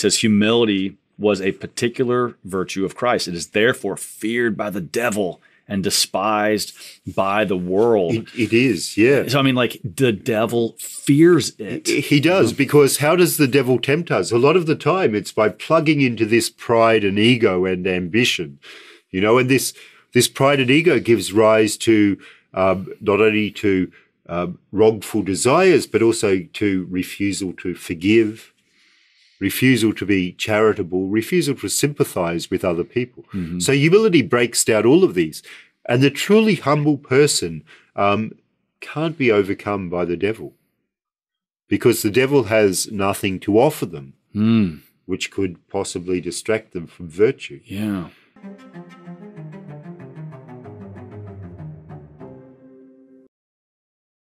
says humility was a particular virtue of Christ. It is therefore feared by the devil and despised by the world. It, it is, yeah. So I mean, like the devil fears it. He does because how does the devil tempt us? A lot of the time, it's by plugging into this pride and ego and ambition, you know. And this this pride and ego gives rise to um, not only to um, wrongful desires, but also to refusal to forgive, refusal to be charitable, refusal to sympathize with other people. Mm-hmm. So humility breaks down all of these. And the truly humble person um, can't be overcome by the devil because the devil has nothing to offer them, mm. which could possibly distract them from virtue. Yeah.